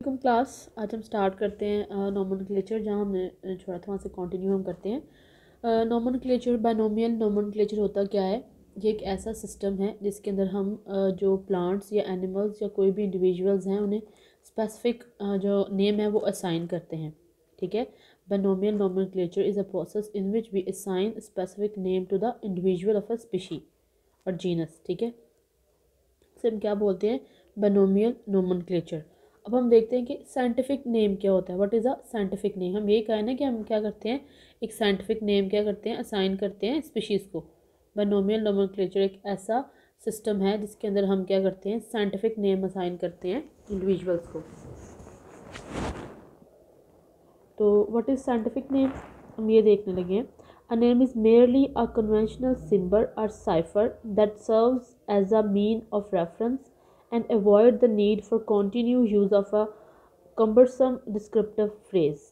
Welcome class आज हम start करते हैं नॉमन क्लेचर जहाँ हमने छोड़ा था, वहाँ से कंटिन्यू हम करते हैं। Nomenclature binomial nomenclature होता क्या है? ये एक ऐसा सिस्टम है जिसके अंदर हम जो प्लांट्स या एनिमल्स या कोई भी इंडिविजुअल्स हैं, उन्हें स्पेसिफिक जो नेम है वो असाइन करते हैं, ठीक है? Binomial nomenclature is a process in which we assign specific name to the individual of a species और जीनस ठीक है? से हम क्या बोलते हैं? बायनोमियल नॉमन क्लेचर अब हम देखते हैं कि साइंटिफिक नेम क्या होता है। What is a scientific name हम यही कहें ना कि हम क्या करते हैं? एक साइंटिफिक नेम क्या करते हैं? असाइन करते हैं स्पीशीज़ को। बायनोमियल नोमेनक्लेचर एक ऐसा सिस्टम है जिसके अंदर हम क्या करते हैं? साइंटिफिक नेम असाइन करते हैं इंडिविजुअल्स को। तो व्हाट इज़ साइंटिफिक नेम हम ये देखने लगे हैं। A name is merely a conventional symbol और cipher that serves as a mean of reference and avoid the need for continued use of a cumbersome descriptive phrase.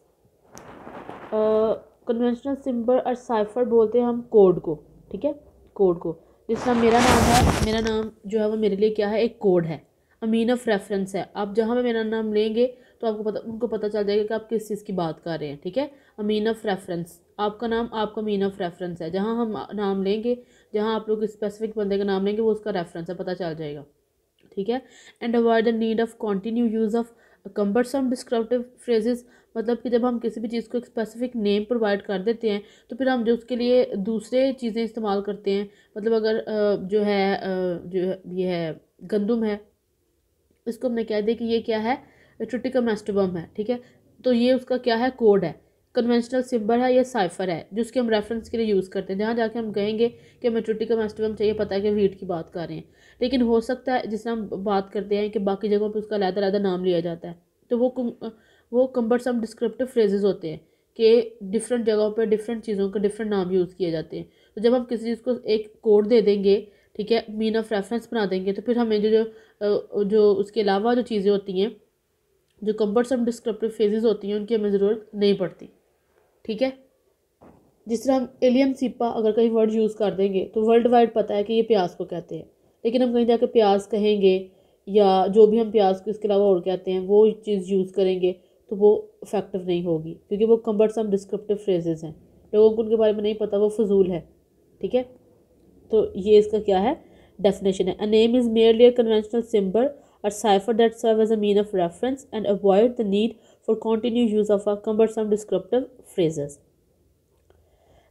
Conventional symbol or cipher बोलते हैं हम code को, ठीक है? Code को। जिस तरह मेरा नाम है, मेरा नाम जो है वो मेरे लिए क्या है? एक कोड है। अमीन ऑफ़ रेफरेंस है। आप जहाँ पे मेरा नाम लेंगे तो आपको पता, उनको पता चल जाएगा कि आप किस चीज़ की बात कर रहे हैं, ठीक है? अमीन ऑफ़ रेफरेंस आपका नाम आपका मीन ऑफ़ रेफरेंस है। जहाँ हम नाम लेंगे, जहाँ आप लोग स्पेसिफिक बंदे का नाम लेंगे, वो उसका रेफरेंस है, पता चल जाएगा। ठीक है? And avoid the need of continue use of cumbersome descriptive phrases मतलब कि जब हम किसी भी चीज़ को एक स्पेसिफिक नेम प्रोवाइड कर देते हैं तो फिर हम जो उसके लिए दूसरे चीज़ें इस्तेमाल करते हैं। मतलब अगर जो है जो ये है, गंदम है, इसको हमने कह दिया कि ये क्या है? ट्रिटिका मेस्टोबम है, ठीक है? तो ये उसका क्या है? कोड है। कन्वेंशनल सिंबल है, या साइफर है, जिसके हम रेफरेंस के लिए यूज़ करते हैं। जहाँ जाके हम कहेंगे कि हमें ट्रिटिका मेस्टोबम चाहिए, पता है कि वीट की बात कर रहे हैं। लेकिन हो सकता है, जिस हम बात करते हैं कि बाकी जगहों पर उसका अलहदा अलहदा नाम लिया जाता है तो वो वो कम्बरसम डिस्क्रिप्टिव फ्रेजेज होते हैं कि डिफरेंट जगहों पर डिफरेंट चीज़ों के डिफरेंट नाम यूज़ किए जाते हैं। तो जब हम किसी चीज़ को एक कोड दे देंगे, ठीक है मीन ऑफ़ रेफरेंस बना देंगे तो फिर हमें जो जो जो उसके अलावा जो चीज़ें होती हैं, जो कम्बरसम डिस्क्रिप्टिव फेजेस होती हैं, उनकी हमें ज़रूरत नहीं पड़ती। ठीक है? जिस तरह हम एलियम सिपा अगर कहीं वर्ड यूज़ कर देंगे तो वर्ल्ड वाइड पता है कि ये प्याज को कहते हैं। लेकिन हम कहीं जाकर प्याज कहेंगे या जो भी हम प्याज को इसके अलावा और कहते हैं, वो चीज़ यूज़ करेंगे तो वो इफ़ेक्टिव नहीं होगी, क्योंकि वो कम्बर्सम डिस्क्रिप्टिव फ्रेजेस हैं। लोगों को उनके बारे में नहीं पता, वो फजूल है, ठीक है? तो ये इसका क्या है? डेफिनेशन है। A name is merely a conventional symbol और cipher that serve as a mean of reference and avoid the need for continue use of a cumbersome descriptive phrases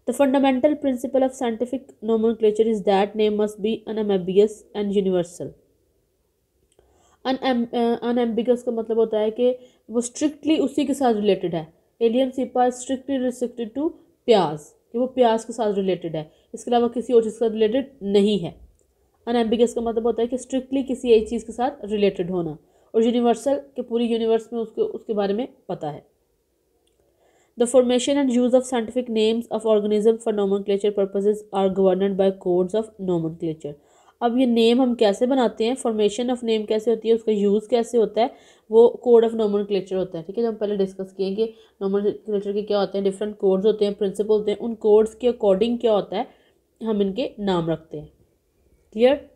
The fundamental principle of scientific nomenclature is that name must be unambiguous and universal. Unambiguous का मतलब होता है कि वो strictly उसी के साथ related है. Allium cepa strictly restricted to प्याज, कि वो प्याज के साथ रिलेटेड है. इसके अलावा किसी और चीज़ के साथ रिलेटेड नहीं है. अनएम्बिगस का मतलब होता है कि स्ट्रिक्टली किसी एक चीज़ के साथ रिलेटेड होना. और यूनिवर्सल के पूरी यूनिवर्स में उसके उसके बारे में पता है। The formation and use of scientific names of organism for organisms क्लेचर nomenclature are are by codes of of nomenclature. अब ये नेम हम कैसे बनाते हैं? फॉर्मेशन ऑफ़ नेम कैसे होती है? उसका यूज़ कैसे होता है? वो कोड ऑफ़ नॉमन क्लेचर होता है, ठीक है? जो हम पहले डिस्कस किए कि नॉमन क्लेचर के क्या होते हैं? डिफरेंट कोड्स होते हैं प्रिंसिपल होते हैं, उन कोड्स के अकॉर्डिंग क्या होता है? हम इनके नाम रखते हैं। Clear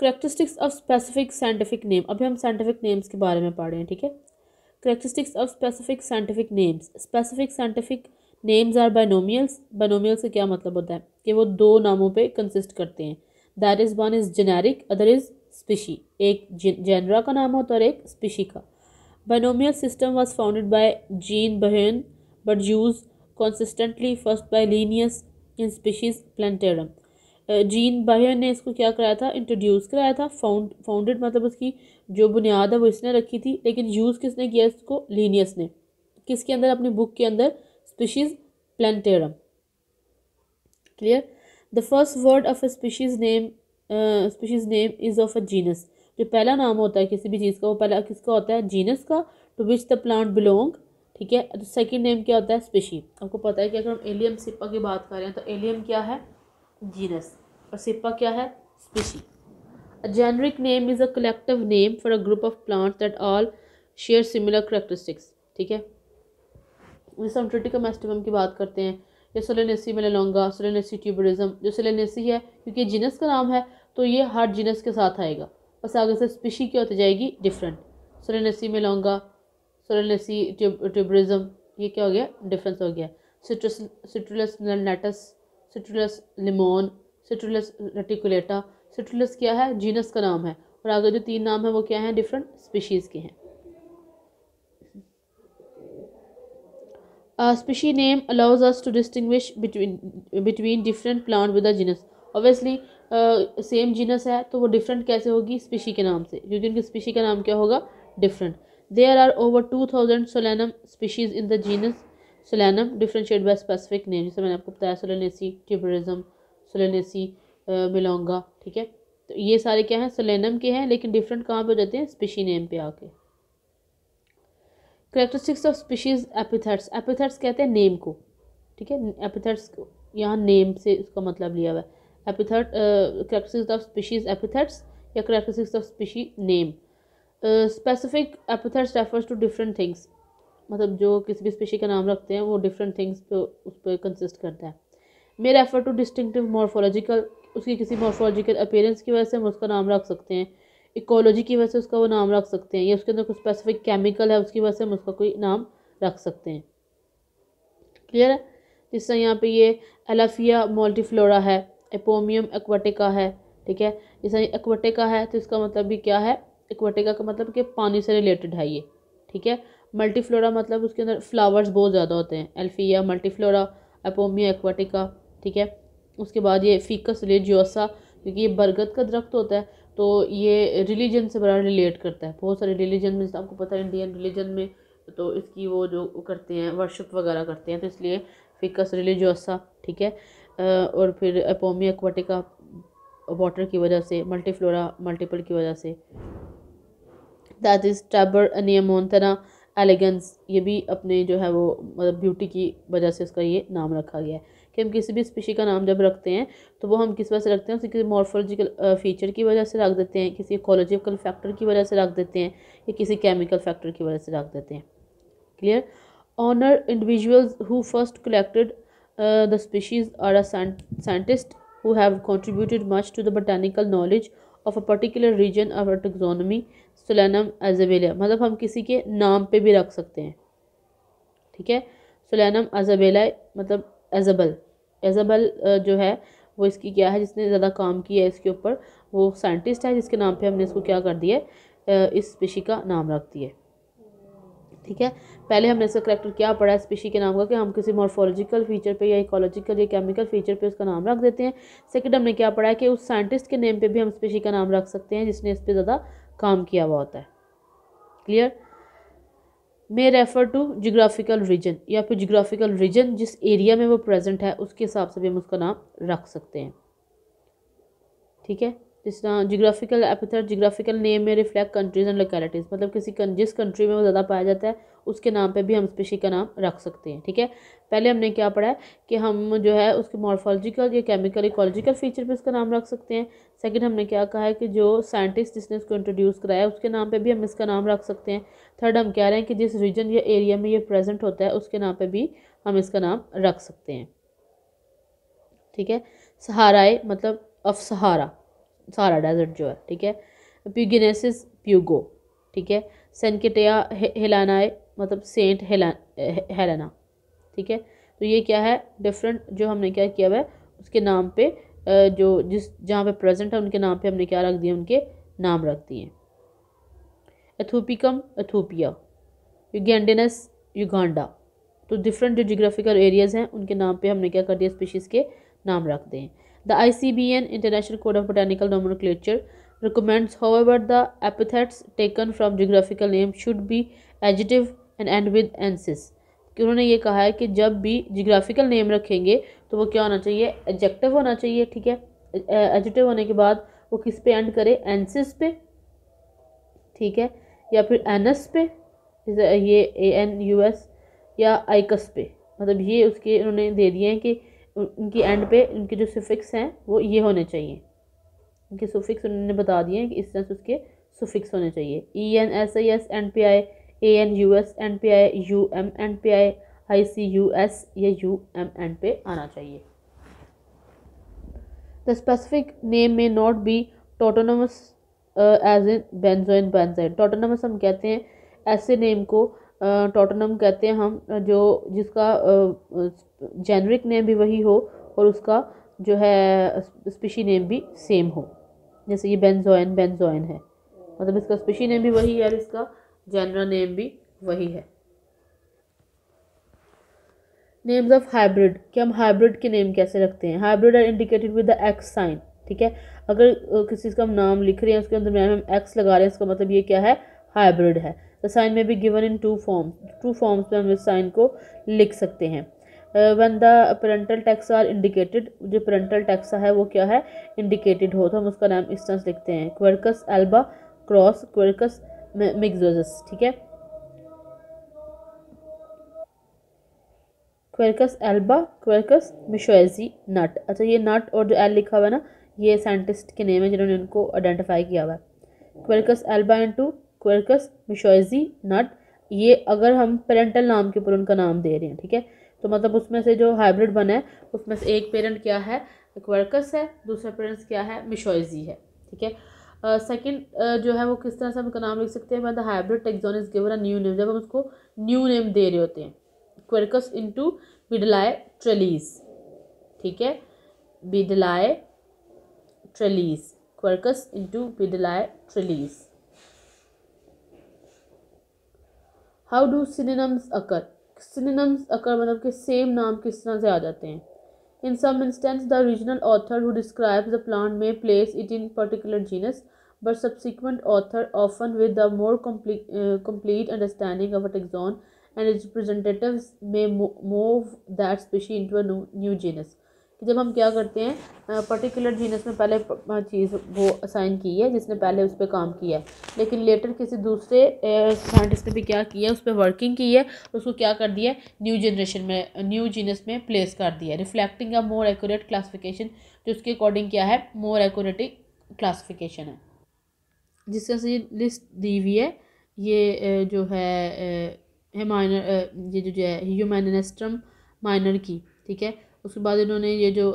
characteristics of specific scientific name अभी हम साइंटिफिक नेम्स के बारे में पढ़ रहे हैं, ठीक है? Characteristics of specific scientific names specific scientific names are binomials binomial से क्या मतलब होता है? कि वो दो नामों पे कंसिस्ट करते हैं। That is one is generic other is species एक जेनरा का नाम होता है और एक स्पीशी का। Binomial system was founded by Jean Bauhin but use consistently first by Linnaeus in species plantarum Jean Bauhin ने इसको क्या कराया था? इंट्रोड्यूस कराया था फाउंड फाउंडेड मतलब उसकी जो बुनियाद है वो इसने रखी थी, लेकिन यूज़ किसने किया इसको? लीनियस ने। किसके अंदर? अपनी बुक के अंदर species plantarum clear the first word of a species name species name is of a genus जो पहला नाम होता है किसी भी चीज़ का, वो पहला किसका होता है? जीनस का to which the plant belong ठीक है? तो सेकेंड नेम क्या होता है? स्पेशी आपको पता है कि अगर हम एलियम सिप्पा की बात करें तो एलियम क्या है? जीनस। और सिप्पा क्या है? Species. A generic name is a collective name for a group of plants that all share similar characteristics. ठीक है? जैसे हम ट्रिटिका मेस्टिवम की बात करते हैं। या सोलेनेसी सोलेनेसी ट्यूबरिज्म। जो सोलेनेसी है, क्योंकि जीनस का नाम है तो ये हर जीनस के साथ आएगा। बस आगे से स्पीशी क्या होती जाएगी different Solanum melongena Solanum tuberosum, ये क्या हो गया? डिफरेंस हो गया। Citrus Citrullus natus Citrullus limon Citrullus reticulata Citrullus क्या है? जीनस का नाम है। और आगे जो तीन नाम है, वो क्या है? डिफरेंट स्पीशीज़ के हैं। A name allows us to to between between different plant with a genus. Obviously same genus है तो वो डिफरेंट कैसे होगी? स्पीशी के नाम से। क्योंकि उनकी स्पीशी का नाम क्या होगा? Different there are over two thousand Solanum species in the genus Solanum differentiate by specific name जैसे मैंने आपको बताया, सोलेनेसी, ट्यूबरिज्म, सोलेनेसी मिलोंगा, ठीक है? तो ये सारे क्या हैं? सोलेनम के हैं, लेकिन डिफरेंट कहाँ पे हो जाते हैं? स्पीशी नेम पे आके। Characteristics of species epithets epithets कहते हैं नेम को, ठीक है? एपिथेट्स यहाँ नेम से इसका मतलब लिया हुआ है। Epithet characteristics of species epithets या characteristics of species name specific epithets refers to different things मतलब जो किसी भी स्पीशी का नाम रखते हैं, वो डिफरेंट थिंग्स पे उस पर कंसिस्ट करता है। May refer to distinctive morphological उसकी किसी मॉर्फोलॉजिकल अपेयरेंस की वजह से हम उसका नाम रख सकते हैं। इकोलॉजी की वजह से उसका वो नाम रख सकते हैं, या उसके अंदर कुछ स्पेसिफिक केमिकल है, उसकी वजह से हम उसका कोई नाम रख सकते हैं। क्लियर है? जिस तरह यहाँ पे ये एलाफिया मोल्टीफ्लोरा है एपोमियम एक्वाटिका है, ठीक है? जिस तरह एक्वाटिका है तो इसका मतलब भी क्या है? एक्वाटिका का मतलब कि पानी से रिलेटेड है ये, ठीक है? मल्टीफ्लोरा मतलब उसके अंदर फ्लावर्स बहुत ज़्यादा होते हैं। एल्फिया, मल्टीफ्लोरा एपोमिया एक्वाटिका, ठीक है? उसके बाद ये फीकस रिलीजियोसा, क्योंकि ये बरगद का दरख्त होता है तो ये रिलीजन से बड़ा रिलेट करता है। बहुत सारे रिलीजन में आपको पता है, इंडियन रिलीजन में तो इसकी वो जो करते हैं, वर्शिप वगैरह करते हैं तो इसलिए फिकस रिलीजियोसा, ठीक है? और फिर एपोमिया एक्वाटिका, वाटर की वजह से, मल्टीफ्लोरा, मल्टीपल की वजह से। That is Tabernaemontana elegans, ये भी अपने जो है वो मतलब ब्यूटी की वजह से उसका ये नाम रखा गया है। कि हम किसी भी स्पीशी का नाम जब रखते हैं तो वो हम किस वजह से रखते हैं? उसे किसी मॉर्फोलॉजिकल फीचर की वजह से रख देते हैं, किसी इकोलॉजिकल फैक्टर की वजह से रख देते हैं, या किसी केमिकल फैक्टर की वजह से रख देते हैं। Clear honour individuals who first collected the species or a scientist who have contributed much to the botanical knowledge of a particular region of taxonomy Solanum एजेबेलिया मतलब हम किसी के नाम पे भी रख सकते हैं। ठीक है? सोलेनम एजेबेला मतलब एजबल एजबल जो है, वो इसकी क्या है, जिसने ज़्यादा काम किया है इसके ऊपर, वो साइंटिस्ट है, जिसके नाम पे हमने इसको क्या कर दिया इस स्पीशी का नाम रख दिया ठीक है? पहले हमने इसका करेक्टर क्या पढ़ा है स्पीशी के नाम का, कि हम किसी मॉर्फोलॉजिकल फीचर पे या इकोलॉजिकल या केमिकल फीचर पे उसका नाम रख देते हैं। सेकंड हमने क्या पढ़ा है कि उस साइंटिस्ट के नेम पे भी हम स्पीशी का नाम रख सकते हैं, जिसने इस पर ज़्यादा काम किया हुआ होता है। Clear may refer to geographical region या फिर जोग्राफिकल रीजन जिस एरिया में वो प्रेजेंट है, उसके हिसाब से भी हम उसका नाम रख सकते हैं। ठीक है? जिस तरह जोग्राफिकल एपिथेट जोग्राफिकल नेम में रिफ्लेक्ट कंट्रीज़ एंड लोकेलिटीज़ मतलब किसी जिस कंट्री में वो ज़्यादा पाया जाता है, उसके नाम पे भी हम स्पीशी का नाम रख सकते हैं। ठीक है? पहले हमने क्या पढ़ा है कि हम जो है उसके मॉर्फोलॉजिकल या केमिकल इकोलॉजिकल फीचर पे उसका नाम रख सकते हैं। सेकंड हमने क्या कहा है कि जो साइंटिस्ट जिसने इसको इंट्रोड्यूस कराया, उसके नाम पे भी हम इसका नाम रख सकते हैं। थर्ड हम कह रहे हैं कि जिस रीजन या एरिया में ये प्रेजेंट होता है, उसके नाम पर भी हम इसका नाम रख सकते हैं। ठीक है? सहाराए मतलब ऑफ़ सहारा। सहारा डेजर्ट जो है, ठीक है? प्यूगिनेसिस प्यूगो ठीक है? सेनकेटिया हेलानाए मतलब सेंट हेला हेलेना ठीक है? तो ये क्या है? डिफरेंट जो हमने क्या किया हुआ है, उसके नाम पे जो जिस, जहाँ पे प्रेजेंट है, उनके नाम पे हमने क्या रख दिया? उनके नाम रख दिए। एथोपिकम एथोपिया युगेंडिनस युगांडा तो डिफरेंट जो जियोग्राफिकल एरियाज़ हैं, उनके नाम पे हमने क्या कर दिया? स्पीशीज़ के नाम रख दें the I C B N international code of botanical nomenclature recommends, however, the epithets taken from geographical name should be adjective and end with ensis. कि उन्होंने ये कहा है कि जब भी जियोग्राफिकल नेम रखेंगे तो वो क्या होना चाहिए? एडजेक्टिव होना चाहिए, ठीक है? एडजेक्टिव होने के बाद वो किस पे एंड करे? एनसिस पे, ठीक है? या फिर एनएस पे ये ए एन यू एस या आइकस पे। मतलब ये उसके, उन्होंने दे दिए हैं कि उनकी एंड पे उनके जो सुफिक्स हैं, वो ये होने चाहिए। उनके सुफिक्स उन्होंने बता दिए हैं कि इस तरह से उसके सुफिक्स होने चाहिए। E N S I S N पे I A N U S N P I U M N P I I C U S या यू एम एन पे आना चाहिए। The specific name may not be tautonymous as in benzoin benzoin tautonymous हम कहते हैं ऐसे name को टोटोनम uh, कहते हैं हम जो जिसका जेनरिक नेम भी वही हो और उसका जो है स्पीशी नेम भी सेम हो। जैसे ये बेंजोइन बेंजोइन है। मतलब इसका स्पीशी नेम भी वही है और इसका जनरल नेम भी वही है। नेम्स ऑफ़ हाइब्रिड कि हम हाइब्रिड के नेम कैसे रखते हैं? Hybrid are indicated with the X sign ठीक है? अगर किसी का हम नाम लिख रहे हैं, उसके अंदर हम एक्स लगा रहे हैं, इसका मतलब ये क्या है? हाइब्रिड है। The sign may be given in two form two forms में हम इस साइन को लिख सकते हैं। One the parental taxa are indicated जो पेरेंटल टैक्स है, वो क्या है? इंडिकेटेड हो। तो हम उसका नाम इस तरह लिखते हैं। Quercus alba cross Quercus michauxii ठीक है? Quercus alba Quercus michauxii nut अच्छा ये नट और जो एल लिखा हुआ है ना, ये साइंटिस्ट के नेम है जिन्होंने उनको आइडेंटिफाई किया हुआ है। Quercus alba to Quercus michauxii nut ये अगर हम पेरेंटल नाम के ऊपर उनका नाम दे रहे हैं, ठीक है? तो मतलब उसमें से जो हाइब्रिड बना है, उसमें से एक पेरेंट क्या है? क्वर्कस है, दूसरा पेरेंट्स क्या है? मिशोइजी है, ठीक है? सेकंड uh, uh, जो है वो किस तरह से हम उसका नाम लिख सकते हैं? The hybrid taxon is given a new name जब हम उसको न्यू नेम दे रहे होते हैं क्वर्कस इनटू बिडलाए ट्रेलीज ठीक है? बिडलाए ट्रेलीज क्वर्कस इनटू बिडलाए ट्रेलीज how do synonyms occur synonyms occur मतलब के सेम नाम किस तरह से आ जाते हैं? In some instances, the original author who describes the plant may place it in particular genus, but subsequent author, often with a more complete, uh, complete understanding of a taxon and its representatives, may mo move that species into a new, new genus. कि जब हम क्या करते हैं particular genus में पहले चीज़ वो assign की है, जिसने पहले उस पर काम किया है। लेकिन लेटर किसी दूसरे साइंटिस्ट ने भी क्या किया उस पर वर्किंग की है, उसको क्या कर दिया न्यू जनरेशन में न्यू जीनस में प्लेस कर दिया reflecting a more accurate classification जो उसके अकॉर्डिंग क्या है मोर एक्यूरेटिक क्लासिफिकेशन है। जिस तरह से ये लिस्ट दी हुई है, ये जो है माइनर ये जो है ह्यूमैनिस्ट्रम माइनर की, ठीक है? उसके बाद इन्होंने ये जो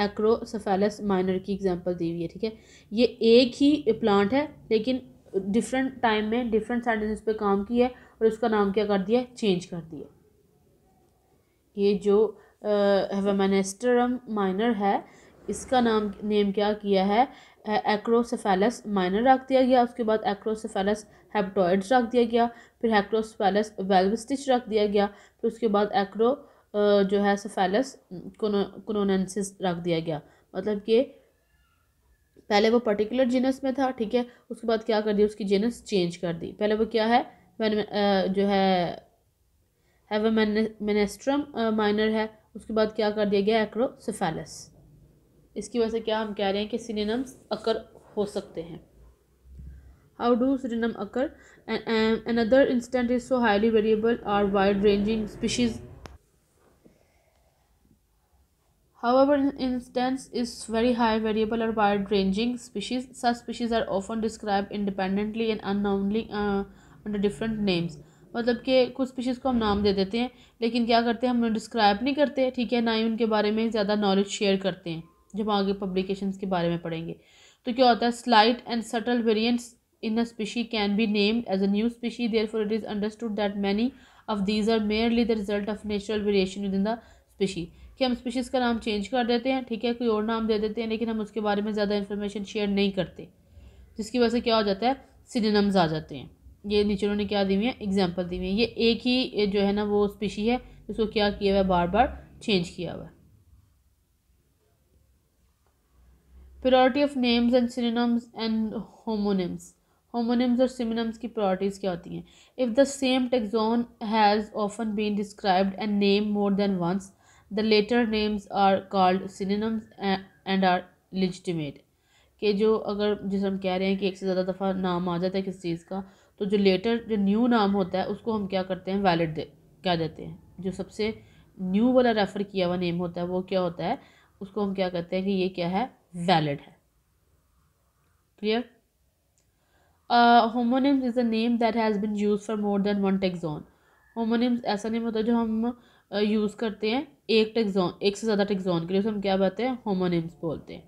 एक्रोसफेलस माइनर की एग्जांपल दी हुई है, ठीक है? ये एक ही प्लांट है, लेकिन डिफरेंट टाइम में डिफरेंट साइंटिस्ट पे काम किया है और उसका नाम क्या कर दिया चेंज कर दिया ये जो हेवामेनेस्टरम माइनर है, इसका नाम नेम क्या किया है? एक्रोसेफेलस माइनर रख दिया गया, उसके बाद एक्रोसेफेलस हेप्टोइड्स रख दिया गया, फिर एक्रोसेफेलस वेल्व स्टिच रख दिया गया, फिर उसके बाद एक्रो जो है सफेलस कोनोनेंसिस रख दिया गया। मतलब कि पहले वो पर्टिकुलर जीनस में था, ठीक है? उसके बाद क्या कर दिया? उसकी जीनस चेंज कर दी। पहले वो क्या है? जो है हैवमेनेस्ट्रम माइनर है। उसके बाद क्या कर दिया गया? एक्रोसेफेलस इसकी वजह से क्या हम कह रहे हैं कि सिनेम्स अकर हो सकते हैं। How do synonym occur? Another instance is so highly variable or wide ranging species However, in instance is very high variable or wide ranging species. Such species are often described independently and unknownly uh, under different names. मतलब कि कुछ species को हम नाम दे देते हैं लेकिन क्या करते हैं? हम उन्हें डिस्क्राइब नहीं करते ठीक है? ना ही उनके बारे में ज़्यादा नॉलेज शेयर करते हैं जब आगे पब्लिकेशंस के बारे में पढ़ेंगे। तो क्या होता है? Slight and subtle variants in a species can be named as a new species therefore it is understood that many of these are merely the result of natural variation within the species कि हम species का नाम change कर देते हैं, ठीक है, कोई और नाम दे देते हैं, लेकिन हम उसके बारे में ज़्यादा इन्फॉर्मेशन शेयर नहीं करते, जिसकी वजह से क्या हो जाता है सिनेम्स आ जाते हैं। ये नीचे उन्होंने क्या दी हुई है? एग्ज़ाम्पल दी हुई है। ये एक ही जो है ना, वो स्पीशी है, जिसको क्या किया हुआ है बार बार चेंज किया हुआ है। Priority of names and synonyms and homonyms homonyms और सिमिनम्स की प्रायोरिटीज़ क्या होती हैं? If the same taxon has often been described and name more than once the later names are called synonyms and are legitimate कि जो अगर जैसे हम कह रहे हैं कि एक से ज़्यादा दफ़ा नाम आ जाता है किस चीज़ का तो जो लेटर जो न्यू नाम होता है, उसको हम क्या करते हैं? वैलिड दे क्या देते हैं। जो सबसे न्यू वाला रेफ़र किया हुआ नेम होता है, वो क्या होता है? उसको हम क्या कहते हैं कि ये क्या है? वैलिड है। Clear homonyms is a name that has been use for more than one taxon homonyms ऐसा नेम होता है जो हम यूज़ करते हैं एक टेक्सॉन एक से ज़्यादा टेक्सॉन के लिए हम क्या बोलते हैं? होमोनिम्स बोलते हैं।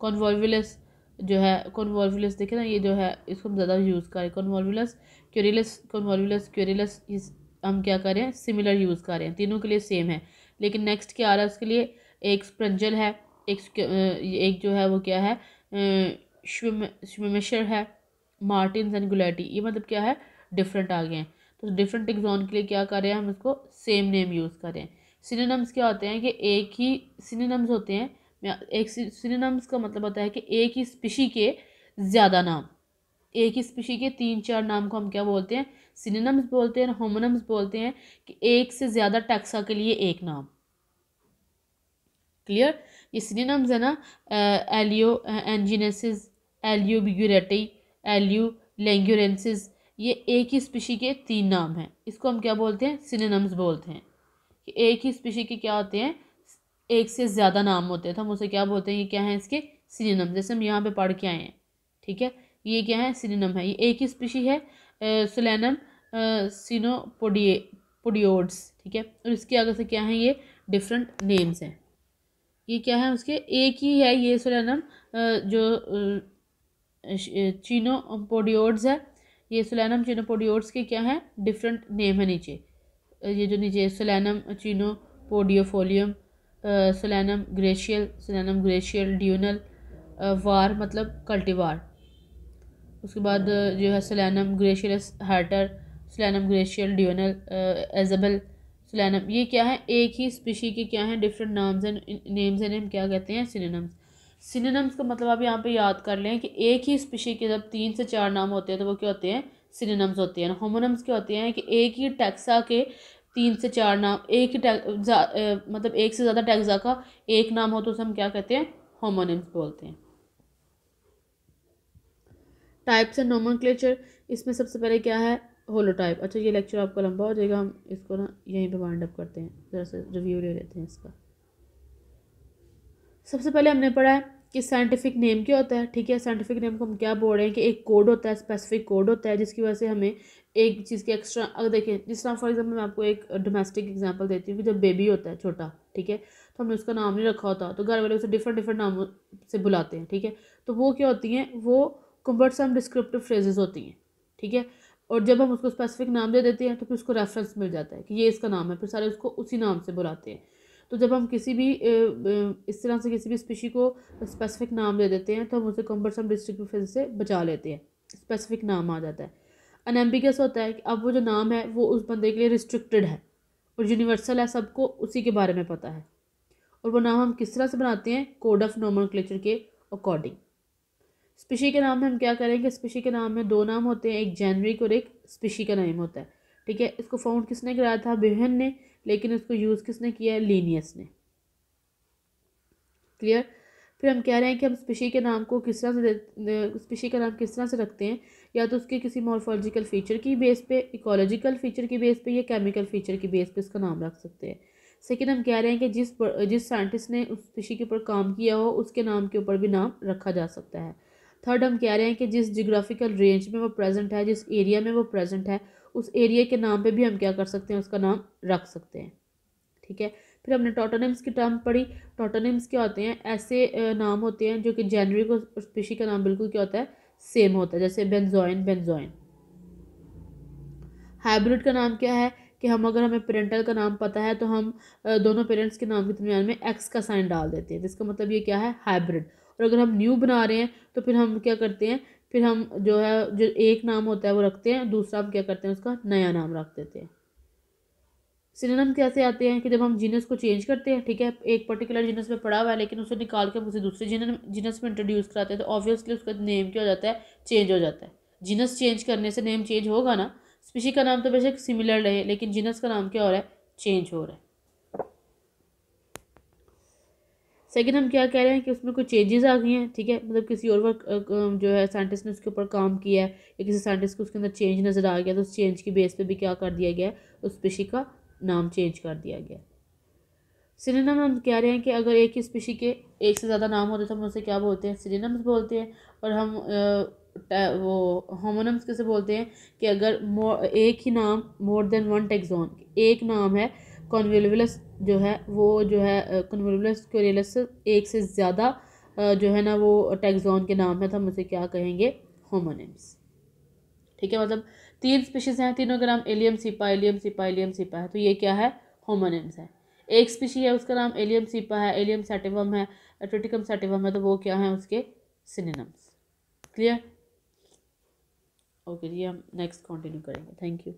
कॉन्वोल्विलस जो है कॉन्वॉल्वुलस देखे ना, ये जो है, इसको हम ज़्यादा यूज़ करें। कॉन्वॉल्वुलस क्यूरिलस कॉन्वॉल्वुलस क्यूरिलस इस, हम क्या करें सिमिलर यूज़ कर रहे हैं। तीनों के लिए सेम है। लेकिन नेक्स्ट क्या आ रहा है उसके लिए? एक स्प्रंजल है, एक एक जो है, वो क्या है? स्विमेशर है मार्टिन एंड गुलेटी ये मतलब क्या है? डिफरेंट आ गए हैं। तो डिफरेंट एग्जॉन के लिए क्या कर रहे हैं? हम इसको सेम नेम यूज़ करें सिनोनम्स क्या होते हैं कि एक ही सिनोनम्स होते हैं? एक सिनोनम्स का मतलब होता है कि एक ही स्पीशी के ज़्यादा नाम। एक ही स्पीशी के तीन चार नाम को हम क्या बोलते हैं? सिनोनम्स बोलते हैं होमोनम्स बोलते हैं कि एक से ज़्यादा टैक्सा के लिए एक नाम। क्लियर ये सिनोनम्स है ना एलियो एंजिनेसिस एलियो बिग्यूरेटी एलियो लेंग्यूरेंसिस ये एक ही स्पीशी के तीन नाम हैं। इसको हम क्या बोलते हैं? सिनोनम्स बोलते हैं। कि एक ही स्पीशी के क्या होते हैं? एक से ज़्यादा नाम होते हैं। तो हम उसे क्या बोलते हैं? ये क्या है इसके? सिनोनम जैसे हम यहाँ पे पढ़ के आए हैं। ठीक है? ये क्या है? सिनोनम है। ये एक ही स्पीशी है सुलैनम सिनोपोडिए पोडियोड्स ठीक है? और इसके आगे से क्या है ये? डिफरेंट नेम्स हैं। ये क्या है उसके? एक ही है ये सुलैनम जो चीनो पोडियोड्स है। ये सुलैनम चीनोपोडियोड्स के क्या है? डिफरेंट नेम है नीचे। ये जो नीचे सोलैनम चीनो पोडियोफोलियम सोलैनम ग्रेशियल सोलैनम ग्रेशियल ड्यूनल वार मतलब कल्टीवार उसके बाद जो है सोलैनम ग्रेशियस हार्टर सोलैनम ग्रेशियल ड्यूनल एजबल सोलैनम ये क्या है? एक ही स्पीशी के क्या हैं? डिफरेंट नाम्स एंड नेम्स एंड क्या कहते हैं? सिनेनम्स सिनेनम्स का मतलब आप यहाँ पे याद कर लें कि एक ही स्पीशी के जब तीन से चार नाम होते हैं तो वो क्या होते हैं? सिनोनम्स होते हैं। होमोनम्स क्या होते हैं कि एक ही टैक्सा के तीन से चार नाम, एक ही मतलब एक से ज़्यादा टैक्सा का एक नाम हो तो उसे हम क्या कहते हैं? होमोनिम्स बोलते हैं। टाइप्स एंड नोमन इसमें सबसे पहले क्या है? होलोटाइप अच्छा ये लेक्चर आपका लंबा हो जाएगा, हम इसको ना यहीं पे वाइंड अप करते हैं। ज़रा से रिव्यू ले लेते हैं इसका। सबसे पहले हमने पढ़ा है कि साइंटिफिक नेम क्या होता है? ठीक है साइंटिफिक नेम को हम क्या बोल रहे हैं कि एक कोड होता है स्पेसिफिक कोड होता है, जिसकी वजह से हमें एक चीज़ के एक्स्ट्रा अगर देखें, जिस तरह फॉर एग्जांपल मैं आपको एक डोमेस्टिक एग्जांपल देती हूँ कि जब बेबी होता है छोटा, ठीक है तो हमने उसका नाम नहीं रखा होता तो घर वाले उसे डिफरेंट डिफरेंट नामों से बुलाते हैं, ठीक है तो वो क्या होती हैं, वो कम्बर्टसम डिस्क्रिप्टिव फ्रेजेज होती हैं, ठीक है, और जब हम उसको स्पेसिफिक नाम दे देते हैं तो फिर उसको रेफरेंस मिल जाता है कि ये इसका नाम है, फिर सारे उसको उसी नाम से बुलाते हैं तो जब हम किसी भी इस तरह से किसी भी स्पीशी को स्पेसिफिक नाम दे देते हैं तो हम उसे कम्बरसम डिस्ट्रिक्ट से बचा लेते हैं। स्पेसिफिक नाम आ जाता है। अनएम्बिगस होता है कि अब वो जो नाम है, वो उस बंदे के लिए रिस्ट्रिक्टेड है। और यूनिवर्सल है सबको, उसी के बारे में पता है। और वो नाम हम किस तरह से बनाते हैं? कोड ऑफ़ नॉर्मल के अकॉर्डिंग स्पीशी के नाम में हम क्या करेंगे? स्पीशी के नाम में दो नाम होते हैं, एक जेनरिक और एक स्पीशी का नाम होता है। ठीक है? इसको फाउंड किसने कराया था? बेहन ने। लेकिन उसको यूज़ किसने किया है? लीनियस ने। क्लियर? फिर हम कह रहे हैं कि हम स्पीशी के नाम को किस तरह से स्पीशी का नाम किस तरह से रखते हैं? या तो उसके किसी मॉर्फोलॉजिकल फ़ीचर की बेस पे, इकोलॉजिकल फ़ीचर की बेस पे या केमिकल फ़ीचर की बेस पे उसका नाम रख सकते हैं। सेकेंड हम कह रहे हैं कि जिस जिस साइंटिस्ट ने उस स्पीशी के ऊपर काम किया हो, उसके नाम के ऊपर भी नाम रखा जा सकता है। थर्ड हम कह रहे हैं कि जिस जोग्राफिकल रेंज में वो प्रेजेंट है, जिस एरिया में वो प्रेजेंट है उस एरिया के नाम पे भी हम क्या कर सकते हैं, उसका नाम रख सकते हैं। ठीक है? फिर हमने टोटोनिम्स की टर्म पढ़ी। टोटोनिम्स क्या होते हैं? ऐसे नाम होते हैं जो कि जेनरिक और स्पीशी का नाम बिल्कुल क्या होता है? सेम होता है, जैसे बेंजोइन बेंजोइन हाइब्रिड का नाम क्या है? कि हम अगर हमें पेरेंटल का नाम पता है तो हम दोनों पेरेंट्स के नाम के दरमियान में एक्स का साइन डाल देते हैं। जिसका मतलब ये क्या है? हाइब्रिड और अगर हम न्यू बना रहे हैं तो फिर हम क्या करते हैं? फिर हम जो है, जो एक नाम होता है वो रखते हैं, दूसरा हम क्या करते हैं, उसका नया नाम रख देते हैं। सिनोनिम कैसे आते हैं कि जब हम जीनस को चेंज करते हैं, ठीक है, एक पर्टिकुलर जीनस में पड़ा हुआ है, लेकिन उसे निकाल के हम उसे दूसरे जीनस में इंट्रोड्यूस कराते हैं तो ऑब्वियसली उसका नेम क्या हो जाता है चेंज हो जाता है। जीनस चेंज करने से नेम चेंज होगा ना स्पीशी का नाम तो बेशक सिमिलर रहे, लेकिन जीनस का नाम क्या हो रहा है चेंज हो रहा है। सेकेंड हम क्या कह रहे हैं कि उसमें कुछ चेंजेस आ गई हैं, ठीक है? मतलब किसी और वर्क जो है साइंटिस्ट ने उसके ऊपर काम किया है, या किसी साइंटिस्ट को उसके अंदर चेंज नज़र आ गया तो उस चेंज की बेस पे भी क्या कर दिया गया है? उस स्पीशी का नाम चेंज कर दिया गया सिनेनम हम कह रहे हैं कि अगर एक ही स्पीशी के एक से ज़्यादा नाम होते तो हम उसे क्या बोलते हैं? सिनेनम्स बोलते हैं, और हम वो होमोनम्स कैसे बोलते हैं कि अगर एक ही नाम मोर देन वन टेक्सोन एक नाम है कॉन्वेलस जो है, वो जो है कन्वर्बुलस क्यूरेलस एक से ज़्यादा जो है ना, वो टैक्सॉन के नाम है तो हम उसे क्या कहेंगे? होमोनिम्स ठीक है मतलब तीन स्पीशीज़ हैं, तीनों का नाम Allium, cepa Allium cepa Allium, cepa है। तो ये क्या है? होमोनिम्स है। एक स्पीशी है, उसका नाम एलियम, सिपा है, एलियम सेटिवम है एट्रोटिकम सेटिवम है तो वो क्या है उसके? सिनेम्स क्लियर ओके जी, हम नेक्स्ट कंटिन्यू करेंगे। Thank you